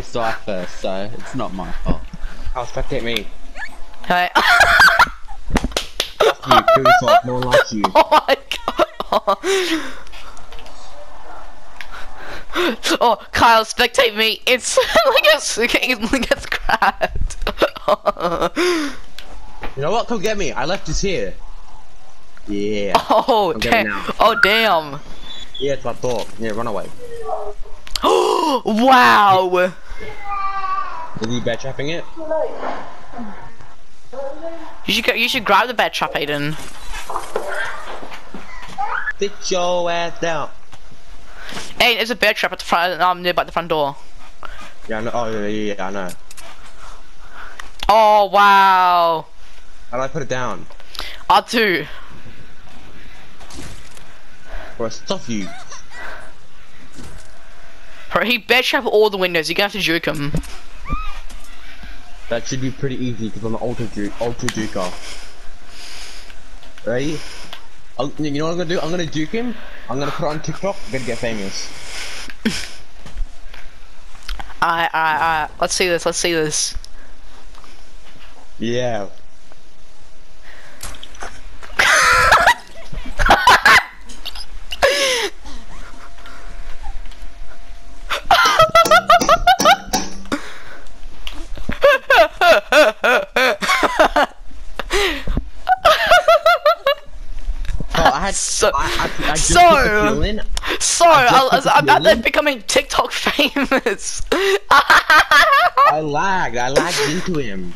always die first, so it's not my fault. Oh, I'll spectate me. Hey. You kill yourself. No one likes you. oh my god. Oh, Kyle, spectate me. It's like it's like it's cracked. You know what? Come get me. I left this here. Yeah. oh I'm damn! Oh damn! Yeah, it's my dog. Yeah, run away. wow! Is he bear trapping it? You should go, you should grab the bear trap, Aydin. Sit your ass down. Aydin, there's a bear trap at the front, um, near by the front door. Yeah, I know. Oh, yeah, yeah, I know. Oh wow! How do I put it down? I do. Or I stuff you. Bro, he bear trap all the windows. You're gonna have to juke him. That should be pretty easy because I'm an ultra juke, ultra juker. Ready? I'll, you know what I'm gonna do? I'm gonna duke him. I'm gonna put it on TikTok. I'm gonna get famous. Alright, alright, alright. Let's see this. Let's see this. Yeah. Oh, I had So- I, I, I so-. So, I, just was, put I'm the out there becoming TikTok famous. I lagged. I lagged into him.